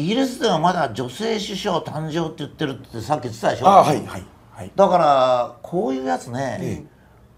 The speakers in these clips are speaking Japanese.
イギリスではまだ女性首相誕生って言ってるってさっき言ってたでしょ？あはいはいはい。だからこういうやつね、ええ。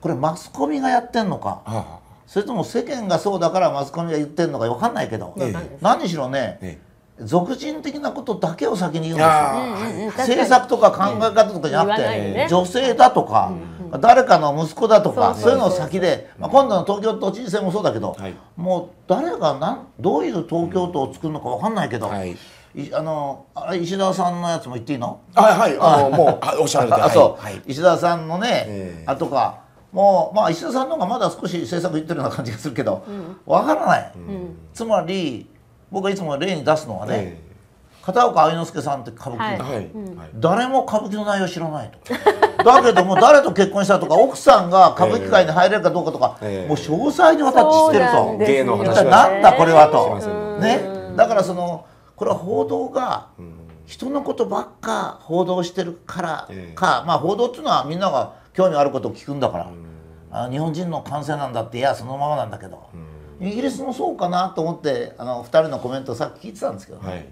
これマスコミがやってんのか？あそれとも世間がそうだからマスコミが言ってんのか分かんないけど、ええ。何にしろね、え俗人的なことだけを先に言うんですよ政策とか考え。方とかじゃなくて、女性だとか、誰かの息子だとかそういうのを先で、まあ、今度の東京都知事選もそうだけど、はい。もう誰がなんどういう東京都を作るのか分かんないけど、はい。いあの石田さんのやつも言っていいの？はいはい。あのもうあおっしゃ あそう、はいはい。石田さんのね、ええ。あとかもうまあ石田さんの方がまだ少し政策言ってるような感じがするけど、分からない、つまり僕がいつも例に出すのはね、え片岡愛之助さんって歌舞伎、はい。誰も歌舞伎の内容知らないと だけども誰と結婚したとか奥さんが歌舞伎界に入れるかどうかとか、ええ。もう詳細にわたって知ってると芸の話は一体なんだこれはしとね。だからそのこれは報道が人のことばっか報道してるからええ。か、まあ報道っていうのはみんなが興味あることを聞くんだから、あ日本人の感性なんだっていやそのままなんだけど、イギリスもそうかなと思ってあの2人のコメントをさっき聞いてたんですけど、はい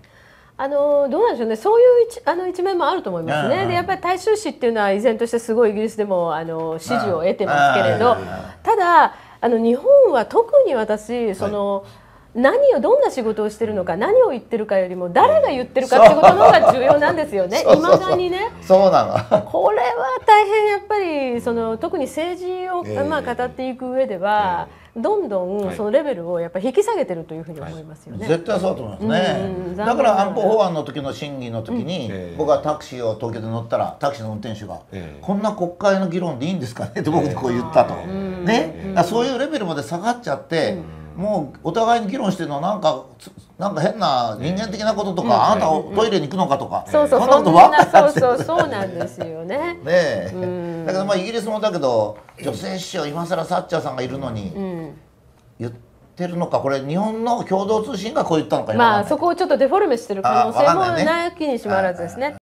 あのどうなんでしょうね。そういう一あの一面もあると思いますね、でやっぱり大衆紙っていうのは依然としてすごいイギリスでもあの支持を得てますけれど、ただあの日本は特に私その、何をどんな仕事をしてるのか何を言ってるかよりも誰が言ってるかっていうことの方が重要なんですよね。いまだにね。そうなの。これは大変やっぱりその特に政治を、ええ。まあ、語っていく上では、どんどんそのレベルをやっぱり引き下げてるというふうに思いますよね。絶対そうだと思いますね、うんだから安保法案の時の審議の時に、ええ僕はタクシーを東京で乗ったらタクシーの運転手が、ええ。こんな国会の議論でいいんですかね？って僕にこう言ったと、ね、そういうレベルまで下がっちゃって、もうお互いに議論してるのはなんかつなんか変な人間的なこととか、あなたトイレに行くのかとか、そうそう、そんなそんなことばっかり。そうそう。そうなんですよね。ねえ、だけどまあイギリスもだけど女性首相今更サッチャーさんがいるのに言ってるのかこれ日本の共同通信がこう言ったのかまあそこをちょっとデフォルメしてる可能性もないきにしもあらずですね。